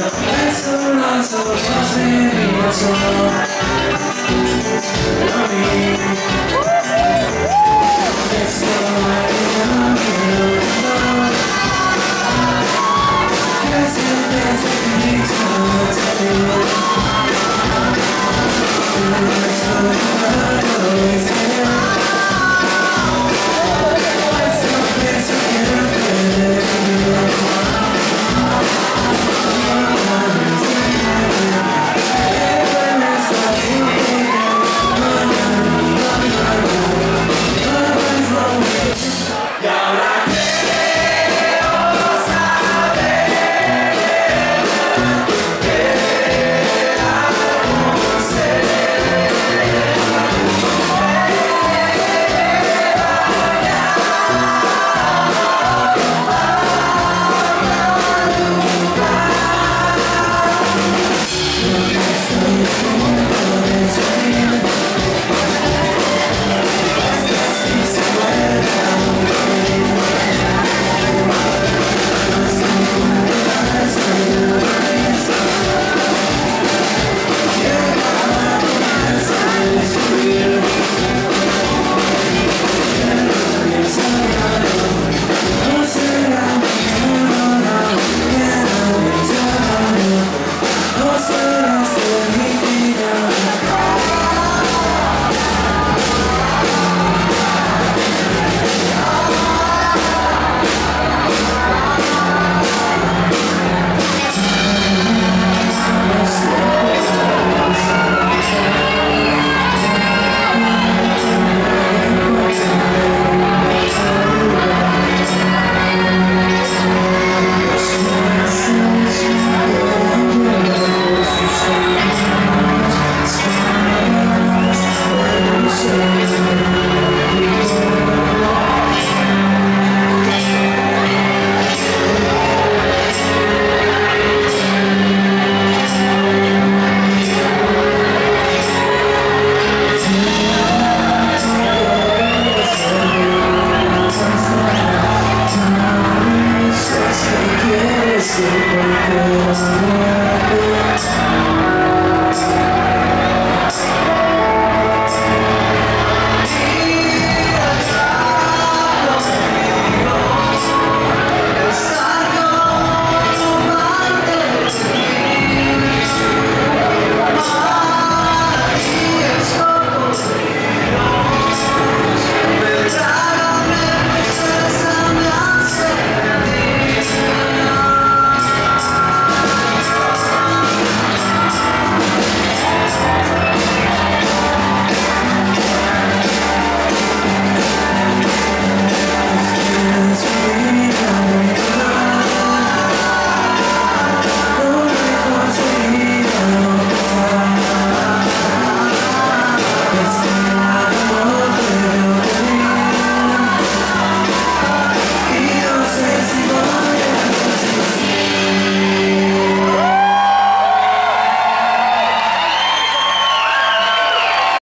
the place of so in the soul. Love me.